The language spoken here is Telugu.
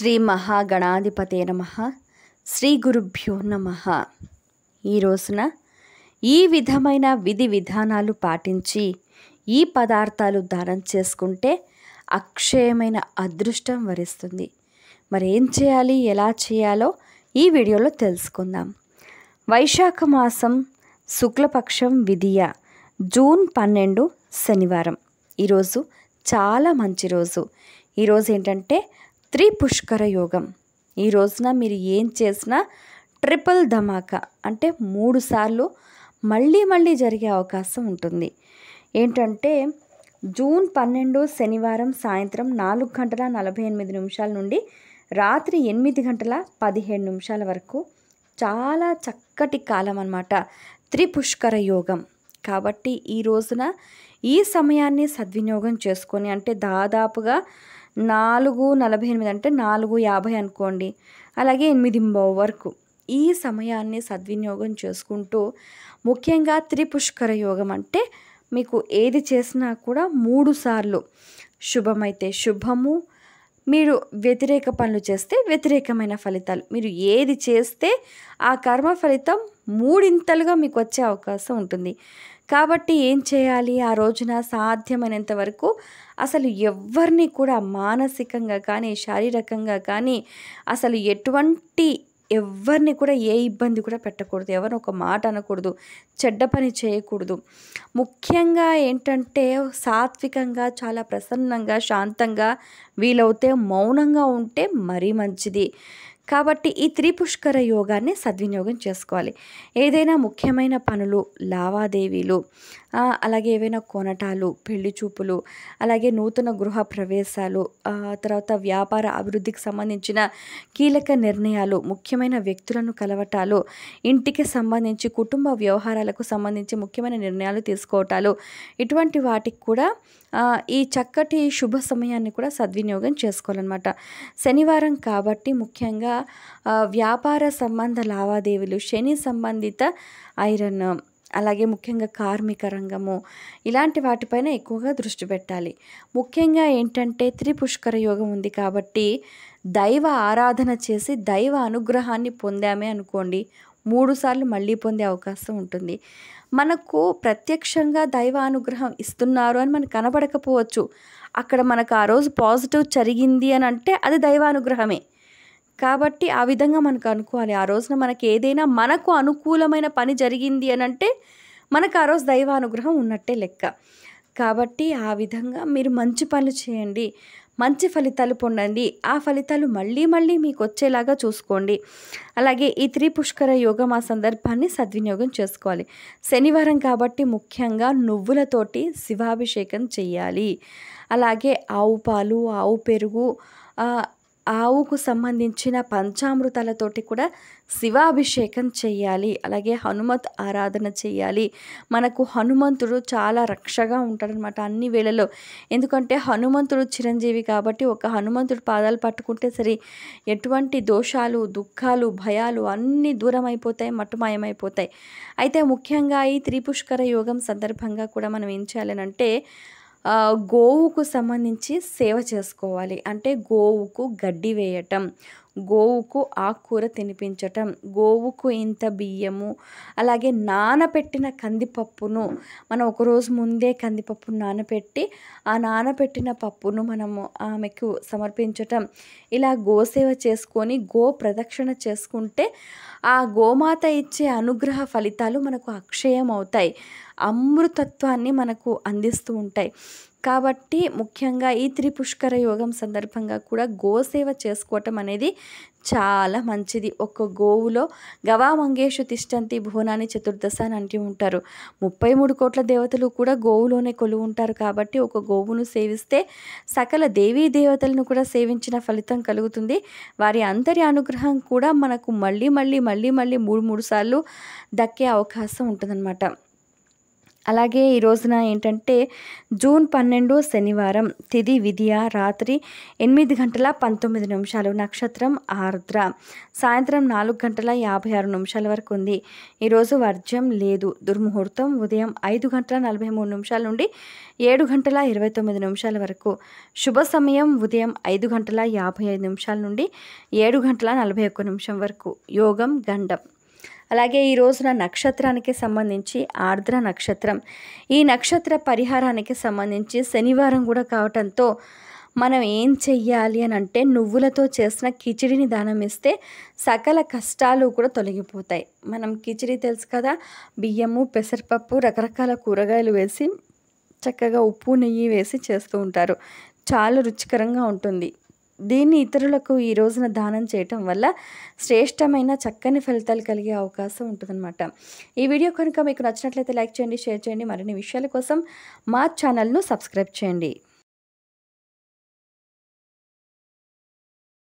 శ్రీ మహాగణాధిపతే నమ. శ్రీ గురుభ్యో నమ. ఈ రోజున ఈ విధమైన విధి విధానాలు పాటించి ఈ పదార్థాలు దానం చేసుకుంటే అక్షయమైన అదృష్టం వరిస్తుంది. మరి ఏం చేయాలి? ఎలా చేయాలో ఈ వీడియోలో తెలుసుకుందాం. వైశాఖ మాసం శుక్లపక్షం విధియ జూన్ పన్నెండు శనివారం. ఈరోజు చాలా మంచి రోజు. ఈరోజు ఏంటంటే త్రిపుష్కర యోగం. ఈ రోజున మీరు ఏం చేసినా ట్రిపుల్ ధమాకా అంటే మూడు సార్లు మళ్ళీ మళ్ళీ జరిగే అవకాశం ఉంటుంది. ఏంటంటే జూన్ పన్నెండు శనివారం సాయంత్రం నాలుగు గంటల నలభై ఎనిమిది నిమిషాల నుండి రాత్రి ఎనిమిది గంటల పదిహేడు నిమిషాల వరకు చాలా చక్కటి కాలం అన్నమాట త్రిపుష్కర యోగం. కాబట్టి ఈ రోజున ఈ సమయాన్ని సద్వినియోగం చేసుకొని అంటే దాదాపుగా నాలుగు నలభై ఎనిమిది అంటే నాలుగు యాభై అనుకోండి. అలాగే ఎనిమిది వరకు ఈ సమయాన్ని సద్వినియోగం చేసుకుంటూ ముఖ్యంగా త్రిపుష్కర యోగం అంటే మీకు ఏది చేసినా కూడా మూడు సార్లు శుభమైతే శుభము మీరు వ్యతిరేక పనులు చేస్తే వ్యతిరేకమైన ఫలితాలు. మీరు ఏది చేస్తే ఆ కర్మ ఫలితం మూడింతలుగా మీకు వచ్చే అవకాశం ఉంటుంది. కాబట్టి ఏం చేయాలి? ఆ రోజున సాధ్యమైనంత వరకు అసలు ఎవరిని కూడా మానసికంగా కానీ శారీరకంగా కానీ అసలు ఎటువంటి ఎవరిని కూడా ఏ ఇబ్బంది కూడా పెట్టకూడదు. ఎవరిని ఒక మాట అనకూడదు. చెడ్డ పని చేయకూడదు. ముఖ్యంగా ఏంటంటే సాత్వికంగా చాలా ప్రసన్నంగా శాంతంగా వీలవుతే మౌనంగా ఉంటే మరీ మంచిది. కాబట్టి ఈ త్రిపుష్కర యోగాన్ని సద్వినియోగం చేసుకోవాలి. ఏదైనా ముఖ్యమైన పనులు లావాదేవీలు అలాగే ఏవైనా కొనటాలు పెళ్ళి చూపులు అలాగే నూతన గృహ ప్రవేశాలు తర్వాత వ్యాపార అభివృద్ధికి సంబంధించిన కీలక నిర్ణయాలు ముఖ్యమైన వ్యక్తులను కలవటాలు ఇంటికి సంబంధించి కుటుంబ వ్యవహారాలకు సంబంధించి ముఖ్యమైన నిర్ణయాలు తీసుకోవటాలు ఇటువంటి వాటికి కూడా ఈ చక్కటి శుభ సమయాన్ని కూడా సద్వినియోగం చేసుకోవాలన్నమాట. శనివారం కాబట్టి ముఖ్యంగా వ్యాపార సంబంధ లావాదేవీలు శని సంబంధిత ఐరన్ అలాగే ముఖ్యంగా కార్మిక రంగము ఇలాంటి వాటిపైన ఎక్కువగా దృష్టి పెట్టాలి. ముఖ్యంగా ఏంటంటే త్రిపుష్కర యోగం ఉంది కాబట్టి దైవ ఆరాధన చేసి దైవ అనుగ్రహాన్ని పొందామే అనుకోండి. మూడు సార్లు మళ్ళీ పొందే అవకాశం ఉంటుంది. మనకు ప్రత్యక్షంగా దైవ అనుగ్రహం ఇస్తున్నారు అని మనకు కనబడకపోవచ్చు. అక్కడ మనకు ఆ రోజు పాజిటివ్ జరిగింది అని అంటే అది దైవానుగ్రహమే కాబట్టి ఆ విధంగా మనకు అనుకోవాలి. ఆ రోజున మనకి ఏదైనా మనకు అనుకూలమైన పని జరిగింది అని అంటే మనకు ఆ రోజు దైవానుగ్రహం ఉన్నట్టే లెక్క. కాబట్టి ఆ విధంగా మీరు మంచి పనులు చేయండి. మంచి ఫలితాలు పొందండి. ఆ ఫలితాలు మళ్ళీ మళ్ళీ మీకు వచ్చేలాగా చూసుకోండి. అలాగే ఈ త్రిపుష్కర యోగం ఆ సందర్భాన్ని సద్వినియోగం చేసుకోవాలి. శనివారం కాబట్టి ముఖ్యంగా నువ్వులతోటి శివాభిషేకం చేయాలి అలాగే ఆవు పాలు ఆవు పెరుగు ఆవుకు సంబంధించిన పంచామృతాలతోటి కూడా శివాభిషేకం చేయాలి. అలాగే హనుమత్ ఆరాధన చేయాలి. మనకు హనుమంతుడు చాలా రక్షగా ఉంటాడనమాట అన్ని వేళల్లో. ఎందుకంటే హనుమంతుడు చిరంజీవి కాబట్టి ఒక హనుమంతుడు పాదాలు పట్టుకుంటే సరే ఎటువంటి దోషాలు దుఃఖాలు భయాలు అన్నీ దూరం అయిపోతాయి మట్టుమాయమైపోతాయి అయితే ముఖ్యంగా ఈ త్రిపుష్కర యోగం సందర్భంగా కూడా మనం ఏం చేయాలనంటే గోవుకు సంబంధించి సేవ చేసుకోవాలి. అంటే గోవుకు గడ్డి వేయటం. గోవుకు ఆకుకూర తినిపించటం గోవుకు ఇంత బియ్యము అలాగే నానపెట్టిన కందిపప్పును మనం ఒకరోజు ముందే కందిపప్పును నానపెట్టి ఆ నానపెట్టిన పప్పును మనము ఆమెకు సమర్పించటం. ఇలా గోసేవ చేసుకొని గో ప్రదక్షిణ చేసుకుంటే ఆ గోమాత ఇచ్చే అనుగ్రహ ఫలితాలు మనకు అక్షయం అవుతాయి అమృతత్వాన్ని మనకు అందిస్తూ ఉంటాయి. కాబట్టి ముఖ్యంగా ఈ త్రిపుష్కర యోగం సందర్భంగా కూడా గోసేవ చేసుకోవటం అనేది చాలా మంచిది. ఒక గోవులో గవా మంగేషు తిష్టంతి భువనాన్ని చతుర్దశ అని అంటూ ఉంటారు. ముప్పై మూడు కోట్ల దేవతలు కూడా గోవులోనే కొలువు ఉంటారు కాబట్టి ఒక గోవును సేవిస్తే సకల దేవీ దేవతలను కూడా సేవించిన ఫలితం కలుగుతుంది. వారి అందరి అనుగ్రహం కూడా మనకు మళ్ళీ మళ్ళీ మళ్ళీ మళ్ళీ మూడు మూడు సార్లు దక్కే అవకాశం ఉంటుందన్నమాట. అలాగే ఈ రోజున ఏంటంటే జూన్ పన్నెండు శనివారం తిది విధియ రాత్రి ఎనిమిది గంటల పంతొమ్మిది నిమిషాలు నక్షత్రం ఆర్ద్ర. సాయంత్రం నాలుగు గంటల యాభై ఆరు నిమిషాల వరకు ఉంది. ఈరోజు వర్జ్యం లేదు. దుర్ముహూర్తం ఉదయం ఐదు గంటల నలభై మూడు నిమిషాల నుండి ఏడు గంటల ఇరవై తొమ్మిది నిమిషాల వరకు. శుభ సమయం ఉదయం ఐదు గంటల యాభై ఐదు నిమిషాల నుండి ఏడు గంటల నలభై ఒక్క నిమిషం వరకు. యోగం గండం. అలాగే ఈ రోజున నక్షత్రానికి సంబంధించి ఆర్ద్ర నక్షత్రం. ఈ నక్షత్ర పరిహారానికి సంబంధించి శనివారం కూడా కావటంతో మనం ఏం చెయ్యాలి అని అంటే నువ్వులతో చేసిన కిచిడిని దానం ఇస్తే సకల కష్టాలు కూడా తొలగిపోతాయి. మనం కిచిడి తెలుసు కదా బియ్యము పెసరపప్పు రకరకాల కూరగాయలు వేసి చక్కగా ఉప్పు నెయ్యి వేసి చేస్తూ ఉంటారు. చాలా రుచికరంగా ఉంటుంది. దీన్ని ఇతరులకు ఈ రోజున దానం చేయటం వల్ల శ్రేష్టమైన చక్కని ఫలితాలు కలిగే అవకాశం ఉంటుందన్నమాట. ఈ వీడియో కనుక మీకు నచ్చినట్లయితే లైక్ చేయండి షేర్ చేయండి. మరిన్ని విషయాల కోసం మా ఛానల్ను సబ్స్క్రైబ్ చేయండి.